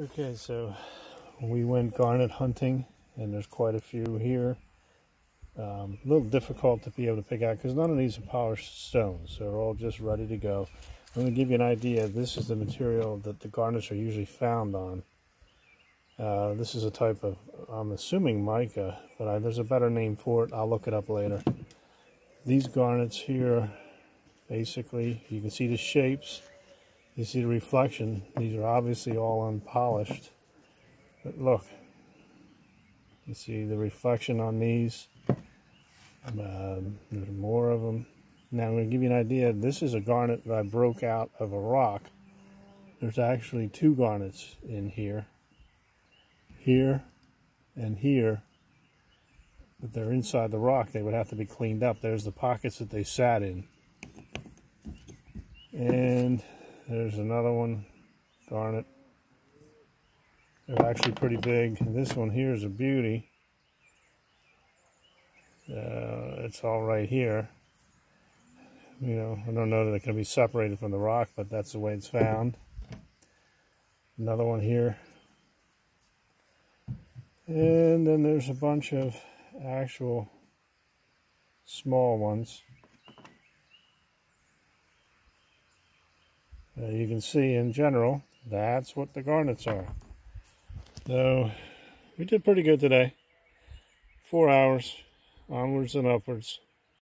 Okay, so we went garnet hunting, and there's quite a few here. Um, a little difficult to be able to pick out because none of these are polished stones. So they're all just ready to go. I'm going to give you an idea. This is the material that the garnets are usually found on. Uh, this is a type of, I'm assuming mica, but I, there's a better name for it. I'll look it up later. These garnets here, basically, you can see the shapes. You see the reflection. These are obviously all unpolished. But look. You see the reflection on these. Um, there's more of them. Now I'm going to give you an idea. This is a garnet that I broke out of a rock. There's actually two garnets in here. Here and here. But they're inside the rock. They would have to be cleaned up. There's the pockets that they sat in. And there's another one. Garnet. They're actually pretty big. This one here is a beauty. Uh, it's all right here. You know, I don't know that it can be separated from the rock, but that's the way it's found. Another one here. And then there's a bunch of actual small ones. Uh, you can see in general, that's what the garnets are. So we did pretty good today. Four hours, onwards and upwards.